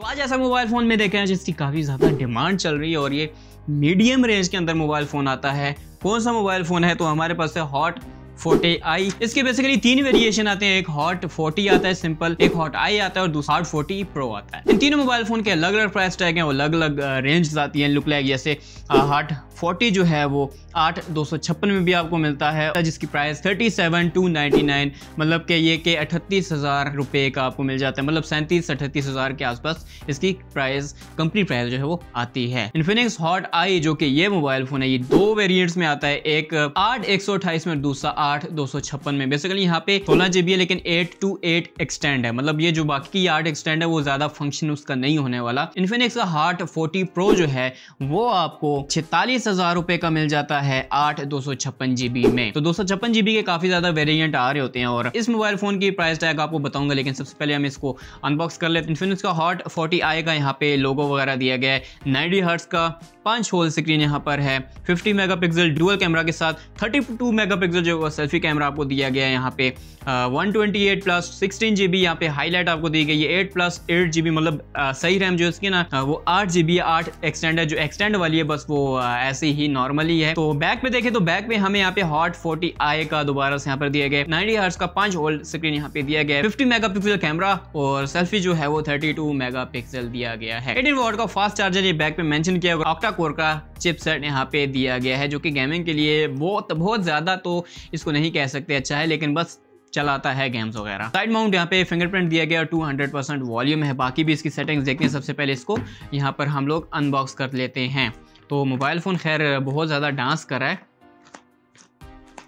तो आज ऐसा मोबाइल फ़ोन में देखे हैं जिसकी काफ़ी ज़्यादा डिमांड चल रही है और ये मीडियम रेंज के अंदर मोबाइल फ़ोन आता है। कौन सा मोबाइल फ़ोन है? तो हमारे पास है हॉट फोर्टी आई इसके बेसिकली तीन वेरिएशन आते हैं। एक हॉट फोर्टी आता है सिंपल एक हॉट आई आता है और दूसरा हॉट फोर्टी प्रो आता है। इन तीनों मोबाइल फ़ोन के अलग अलग प्राइस टैग हैं, वो अलग अलग रेंज आती हैं। लुक लाइक जैसे हॉट फोर्टी जो है, वो आठ दो सौ छप्पन में भी आपको मिलता है जिसकी price thirty seven two ninety nine मतलब कि ये के अठतीस हज़ार रुपये का आपको मिल जाता है। मतलब सैंतीस अठतीस हज़ार के आसपास इसकी प्राइस कंपनी प्राइस जो है, वो आती है। इन्फिनिक्स हॉट आई जो कि ये मोबाइल फ़ोन है, ये दो वेरिएंट्स में आता है। एक, आठ एक सौ अट्ठाईस में दूसरा आठ, दो सौ छप्पन में। बेसिकली यहाँ पे सोलह जीबी है, लेकिन एट टू एट एक्सटेंड है। मतलब ये जो बाकी की आठ एक्सटेंड है, वो ज़्यादा फ़ंक्शन उसका नहीं होने वाला। इन्फिनिक्स का हार्ट फोर्टी प्रो जो है, वो आपको छितालीस हज़ार रुपए का मिल जाता है आठ, दो सौ छप्पन जीबी में। तो दो सौ छप्पन जीबी के काफ़ी ज़्यादा वेरिएंट आ रहे होते हैं और इस मोबाइल फ़ोन की प्राइस टैग आपको बताऊँगा, लेकिन सबसे पहले हम इसको अनबॉक्स कर लेते हैं। इन्फिनिक्स का हॉट फोर्टी का यहाँ पे लोगो वगैरह दिया गया है। नाइनटी हर्ट्स का पाँच होल स्क्रीन यहाँ पर है। 50 मेगापिक्सल डुअल कैमरा के साथ 32 मेगापिक्सल जो सेल्फी कैमरा आपको दिया गया है यहाँ पे one twenty eight plus sixteen G B यहाँ पे हाईलाइट आपको दी गई है। Eight plus eight G B मतलब सही रैम जो इसकी ना वो आठ जी बी आठ एक्सटेंड है, जो एक्सटेंड वाली है, बस वो ऐसे ही नॉर्मली है। तो बैक पे देखें तो बैक पे हमें यहाँ पे हॉट फोर्टी आई का दोबारा से यहाँ पर दिया गया नाइनटी हर्ट्स का पाँच होल स्क्रीन यहाँ पे दिया गया फिफ्टी मेगा कैमरा और सेल्फी जो है वो थर्टी टू मेगा दिया गया है। एटीन वॉट का फास्ट चार्जर ये बैक पे मेंशन किया गया कोर का चिपसेट यहाँ पे दिया गया है, जो कि गेमिंग के लिए बहुत बहुत ज़्यादा तो इसको नहीं कह सकते अच्छा है, लेकिन बस चलाता है गेम्स वगैरह। साइड माउंट यहाँ पे फिंगरप्रिंट दिया गया टू हंड्रेड परसेंट वॉल्यूम है। बाकी भी इसकी सेटिंग्स देखते हैं। सबसे पहले इसको यहाँ पर हम लोग अनबॉक्स कर लेते हैं। तो मोबाइल फ़ोन खैर बहुत ज़्यादा डांस कर रहा है।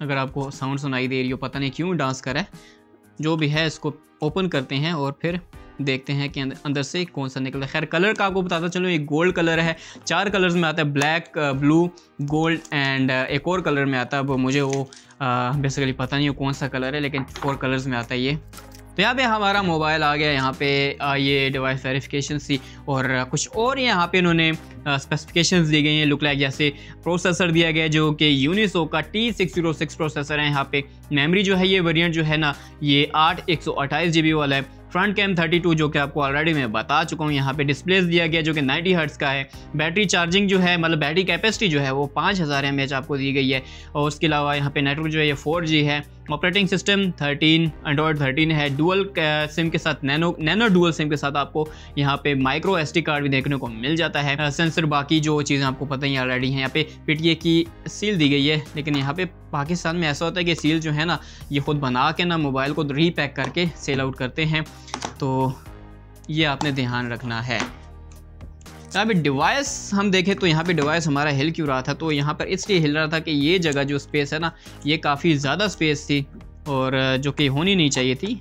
अगर आपको साउंड सुनाई दे रही हो, पता नहीं क्यों डांस कर रहा है। जो भी है, इसको ओपन करते हैं और फिर देखते हैं कि अंदर से कौन सा निकला। खैर कलर का आपको बताता चलो ये गोल्ड कलर है। चार कलर्स में आता है ब्लैक ब्लू गोल्ड एंड एक और कलर में आता है। वो मुझे वो बेसिकली पता नहीं कौन सा कलर है, लेकिन फोर कलर्स में आता है ये। तो यहाँ पे हमारा मोबाइल आ गया, यहाँ पे ये डिवाइस वेरिफिकेशन सी, और कुछ और यहाँ पे इन्होंने स्पेसिफिकेशंस दी गई हैं। लुक लाइक जैसे प्रोसेसर दिया गया, जो कि यूनिसो का T six zero six processor है। यहाँ पे मेमोरी जो है, ये वेरिएंट जो है ना, ये आठ एक सौ अट्ठाईस जी बी वाला है। फ्रंट कैम 32 जो कि आपको ऑलरेडी मैं बता चुका हूँ, यहाँ पे डिस्प्लेस दिया गया जो कि 90 हर्ट्स का है। बैटरी चार्जिंग जो है मतलब बैटरी कैपेसिटी जो है वो पाँच हज़ार एम आपको दी गई है। और उसके अलावा यहाँ पे नेटवर्क जो है, ये फोर है। ऑपरेटिंग सिस्टम 13 एंड्रॉयड 13 है डुअल सिम के साथ नैनो नैनो डुअल सिम के साथ आपको यहाँ पे माइक्रो एस कार्ड भी देखने को मिल जाता है। सेंसर बाकी जो चीज़ें आपको पता ही ऑलरेडी हैं। यहाँ पे पीटीए की सील दी गई है, लेकिन यहाँ पे पाकिस्तान में ऐसा होता है कि सील जो है ना, ये खुद बना के ना मोबाइल को रीपैक करके सेल आउट करते हैं। तो ये आपने ध्यान रखना है। यहाँ पे डिवाइस हम देखें तो यहाँ पे डिवाइस हमारा हिल क्यों रहा था? तो यहाँ पर इसलिए हिल रहा था कि ये जगह जो स्पेस है ना ये काफ़ी ज़्यादा स्पेस थी और जो कि होनी नहीं चाहिए थी।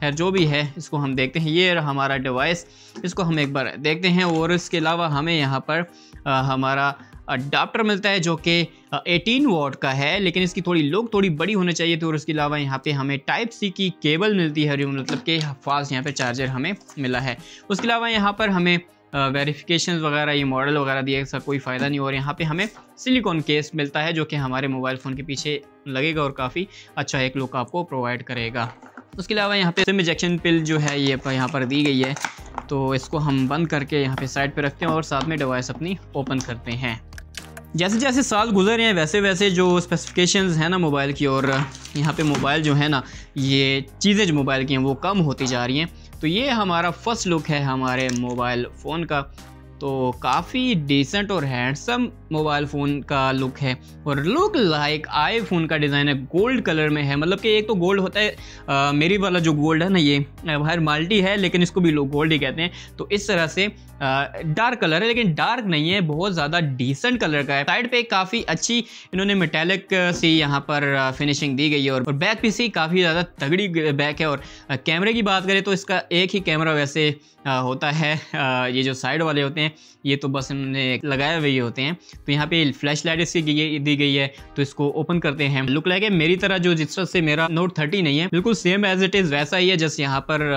खैर जो भी है इसको हम देखते हैं। ये हमारा डिवाइस इसको हम एक बार देखते हैं और इसके अलावा हमें यहाँ पर आ, हमारा अडाप्टर मिलता है जो कि 18 वॉट का है लेकिन इसकी थोड़ी लुक थोड़ी बड़ी होनी चाहिए थी और उसके अलावा यहाँ पे हमें टाइप सी की केबल मिलती है मतलब कि फास्ट यहाँ पे चार्जर हमें मिला है। उसके अलावा यहाँ पर हमें वेरिफिकेशन वगैरह, ये मॉडल वगैरह दिए इसका कोई फ़ायदा नहीं। और यहाँ पे हमें सिलिकॉन केस मिलता है, जो कि हमारे मोबाइल फ़ोन के पीछे लगेगा और काफ़ी अच्छा एक लुक आपको प्रोवाइड करेगा। उसके अलावा यहाँ पे सिम इजेक्शन पिल जो है, ये यहाँ पर दी गई है। तो इसको हम बंद करके यहाँ पे साइड पे रखते हैं और साथ में डिवाइस अपनी ओपन करते हैं। जैसे जैसे साल गुजर रहे हैं, वैसे वैसे जो स्पेसिफिकेशंस हैं ना मोबाइल की, और यहाँ पे मोबाइल जो है ना, ये चीज़ें जो मोबाइल की हैं, वो कम होती जा रही हैं। तो ये हमारा फ़र्स्ट लुक है हमारे मोबाइल फ़ोन का। तो काफ़ी डिसेंट और हैंडसम मोबाइल फ़ोन का लुक है। और लुक लाइक आई फ़ोन का डिज़ाइन है गोल्ड कलर में है। मतलब कि एक तो गोल्ड होता है आ, मेरी वाला जो गोल्ड है ना ये बाहर माल्टी है लेकिन इसको भी लोग गोल्ड ही कहते हैं। तो इस तरह से डार्क कलर है लेकिन डार्क नहीं है बहुत ज़्यादा डिसेंट कलर का है। साइड पे काफ़ी अच्छी इन्होंने मेटेलिक सी यहाँ पर फिनिशिंग दी गई है और बैक पीस ही काफ़ी ज़्यादा तगड़ी बैक है। और कैमरे की बात करें तो इसका एक ही कैमरा वैसे होता है ये जो साइड वाले होते हैं ये तो बस इन्होंने लगाए हुए होते हैं। तो यहाँ पे फ्लैश लाइट इसकी दी गई है तो इसको ओपन करते हैं। लुक लाइक है मेरी तरह जो जिस तरह से मेरा नोट थर्टी नहीं है, बिल्कुल सेम एज इट इज़ वैसा ही है, जस्ट यहाँ पर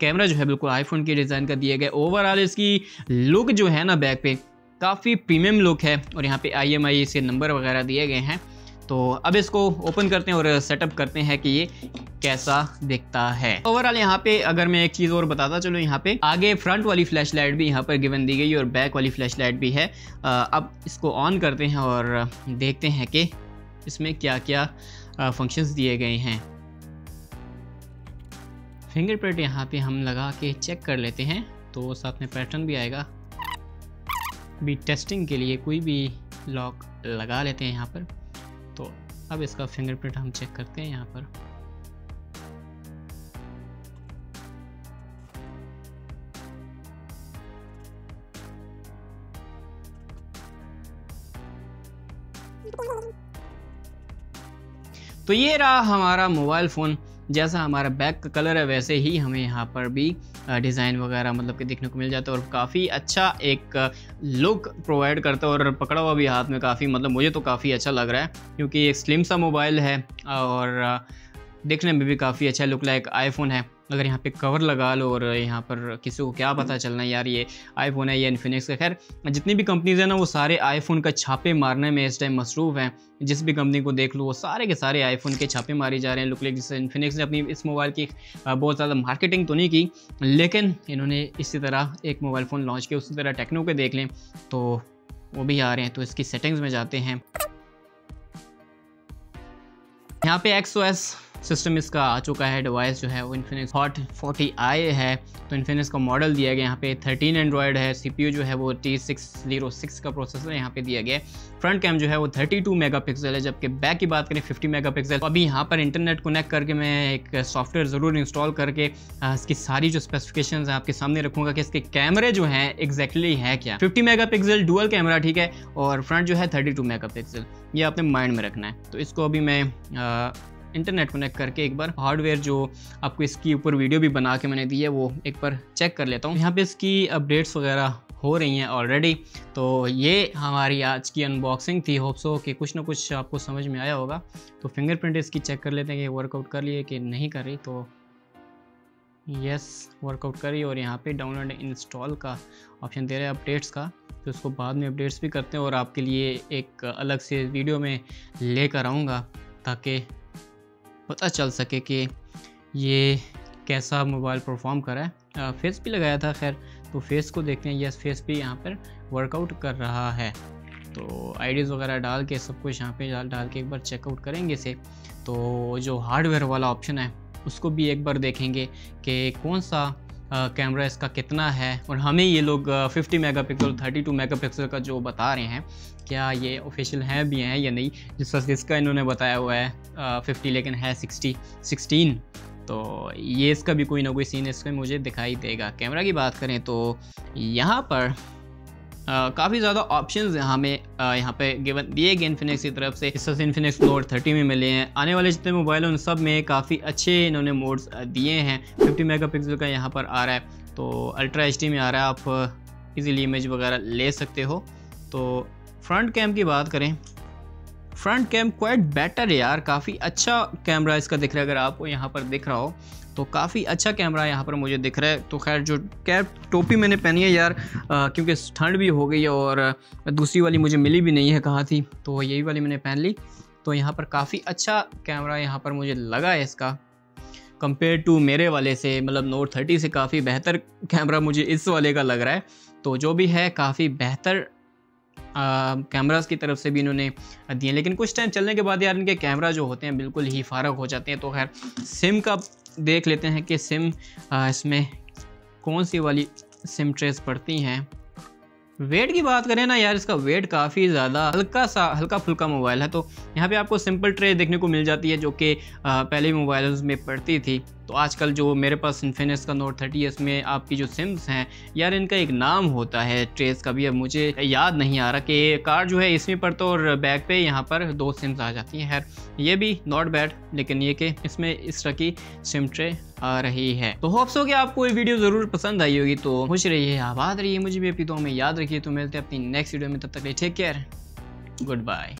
कैमरा जो है बिल्कुल आईफोन के डिज़ाइन का दिया गया। ओवरऑल इसकी लुक जो है ना बैक पे काफ़ी प्रीमियम लुक है, और यहाँ पे आई एम आई इसके नंबर वगैरह दिए गए हैं। तो अब इसको ओपन करते हैं और सेटअप करते हैं कि ये कैसा दिखता है। ओवरऑल यहाँ पे अगर मैं एक चीज़ और बताता चलो यहाँ पे, आगे फ्रंट वाली फ्लैश लाइट भी यहाँ पर गिवन दी गई और बैक वाली फ्लैश लाइट भी है। अब इसको ऑन करते हैं और देखते हैं कि इसमें क्या क्या फ़ंक्शंस दिए गए हैं। फिंगरप्रिंट यहाँ पे हम लगा के चेक कर लेते हैं तो साथ में पैटर्न भी आएगा। भी टेस्टिंग के लिए कोई भी लॉक लगा लेते हैं यहाँ पर। अब इसका फिंगरप्रिंट हम चेक करते हैं यहाँ पर। तो ये रहा हमारा मोबाइल फ़ोन जैसा हमारा बैक का कलर है, वैसे ही हमें यहाँ पर भी डिज़ाइन वगैरह मतलब कि देखने को मिल जाता है और काफ़ी अच्छा एक लुक प्रोवाइड करता है और पकड़ा हुआ भी हाथ में काफ़ी मतलब मुझे तो काफ़ी अच्छा लग रहा है, क्योंकि एक स्लिम सा मोबाइल है और देखने में भी काफ़ी अच्छा लुक लाइक आईफोन है। अगर यहाँ पे कवर लगा लो और यहाँ पर किसी को क्या पता चलना है, यार ये आईफोन है, या इन्फिनिक्स का खैर, जितनी भी कंपनीज़ है ना, वो सारे आईफोन का छापे मारने में इस टाइम मसरूफ हैं। जिस भी कंपनी को देख लो, वो सारे के सारे आईफोन के छापे मारे जा रहे हैं। लुक लाइक जिससे इन्फिनिक्स ने अपनी इस मोबाइल की बहुत ज़्यादा मार्केटिंग तो नहीं की, लेकिन इन्होंने इसी तरह एक मोबाइल फ़ोन लॉन्च किया। उसी तरह टेक्नो के देख लें तो वो भी आ रहे हैं। तो इसकी सेटिंग्स में जाते हैं। यहाँ पे एक्स सिस्टम इसका आ चुका है, डिवाइस जो है वो इन्फिनिक्स हॉट 40 आई है। तो इन्फिनिक्स का मॉडल दिया गया यहाँ पे 13 एंड्रॉयड है सीपीयू जो है वो T606 का प्रोसेसर यहाँ पे दिया गया फ्रंट कैम जो है वो 32 मेगापिक्सल है, जबकि बैक की बात करें 50 मेगापिक्सल तो अभी यहाँ पर इंटरनेट कनेक्ट करके मैं एक सॉफ्टवेयर ज़रूर इंस्टॉल करके इसकी सारी जो स्पेसिफिकेशन है आपके सामने रखूँगा कि इसके कैमरे जो हैं एग्जैक्टली है क्या। फिफ्टी मेगा डुअल कैमरा ठीक है, और फ्रंट जो है थर्टी टू मेगा पिक्सल ये आपने माइंड में रखना है। तो इसको अभी मैं इंटरनेट कनेक्ट करके एक बार हार्डवेयर जो आपको इसकी ऊपर वीडियो भी बना के मैंने दी है, वो एक बार चेक कर लेता हूँ। यहाँ पे इसकी अपडेट्स वगैरह हो रही हैं ऑलरेडी तो ये हमारी आज की अनबॉक्सिंग थी। होप सो कि कुछ ना कुछ आपको समझ में आया होगा। तो फिंगरप्रिंट इसकी चेक कर लेते हैं कि वर्कआउट कर लिए कि नहीं कर रही। तो यस वर्कआउट करी और यहाँ पे डाउनलोड इंस्टॉल का ऑप्शन दे रहे हैं अपडेट्स का। तो उसको बाद में अपडेट्स भी करते हैं और आपके लिए एक अलग से वीडियो में लेकर आऊँगा ताकि पता चल सके कि ये कैसा मोबाइल परफॉर्म कर रहा है। फेस भी लगाया था, खैर तो फेस को देखते हैं। यस फेस भी यहाँ पर वर्कआउट कर रहा है। तो आईडीज़ वगैरह डाल के, सब कुछ यहाँ पे डाल डाल के एक बार चेकआउट करेंगे इसे। तो जो हार्डवेयर वाला ऑप्शन है, उसको भी एक बार देखेंगे कि कौन सा कैमरा इसका कितना है? और हमें ये लोग 50 मेगापिक्सल 32 मेगापिक्सल का जो बता रहे हैं, क्या ये ऑफिशियल है, भी हैं या नहीं? जिस तरह इसका इन्होंने बताया हुआ है फिफ्टी लेकिन है सिक्सटी सिक्सटीन तो ये इसका भी कोई ना कोई सीन इसमें मुझे दिखाई देगा। कैमरा की बात करें तो यहाँ पर काफ़ी ज़्यादा ऑप्शंस हमें यहाँ पे गिवन दिए गए इन्फिनिक्स की तरफ़ से। इस इन्फिनिक्स नोट 30 में मिले हैं। आने वाले जितने मोबाइल हैं, उन सब में काफ़ी अच्छे इन्होंने मोड्स दिए हैं। 50 मेगापिक्सल का यहाँ पर आ रहा है। तो अल्ट्रा एच में आ रहा है। आप इजीली इमेज वगैरह ले सकते हो। तो फ्रंट कैम की बात करें। फ्रंट कैम क्वाइट बेटर है यार। काफ़ी अच्छा कैमरा इसका दिख रहा है अगर आपको यहाँ पर दिख रहा हो। तो काफ़ी अच्छा कैमरा यहाँ पर मुझे दिख रहा है। तो खैर जो कैप टोपी मैंने पहनी है यार आ, क्योंकि ठंड भी हो गई है और दूसरी वाली मुझे मिली भी नहीं है कहाँ थी तो यही वाली मैंने पहन ली। तो यहाँ पर काफ़ी अच्छा कैमरा यहाँ पर मुझे लगा है इसका। कंपेयर टू मेरे वाले से मतलब नोट थर्टी से काफ़ी बेहतर कैमरा मुझे इस वाले का लग रहा है। तो जो भी है काफ़ी बेहतर कैमरास की तरफ़ से भी इन्होंने दिए लेकिन कुछ टाइम चलने के बाद यार इनके कैमरा जो होते हैं बिल्कुल ही फ़ारक हो जाते हैं। तो खैर सिम का देख लेते हैं कि सिम इसमें कौन सी वाली सिम ट्रेस पड़ती हैं। वेट की बात करें ना यार, इसका वेट काफ़ी ज़्यादा हल्का सा, हल्का फुल्का मोबाइल है। तो यहाँ पे आपको सिंपल ट्रे देखने को मिल जाती है जो कि पहले मोबाइल में पड़ती थी। तो आजकल जो मेरे पास इन्फिनिक्स का नोट थर्टी इसमें आपकी जो सिम्स हैं, यार इनका एक नाम होता है ट्रेस का भी, अब मुझे याद नहीं आ रहा कि कार जो है इसमें पर तो और बैक पे यहाँ पर दो सिम्स आ जाती हैं। ये भी नॉट बैड लेकिन ये कि इसमें इस तरह की सिम ट्रे आ रही है। तो होप्स हो कि आपको ये वीडियो ज़रूर पसंद आई होगी तो खुश रहिए, आबाद रहिए, मुझे भी अपनी तो हमें याद रखिए तो मिलते हैं अपनी नेक्स्ट वीडियो में, तब तक टेक केयर गुड बाय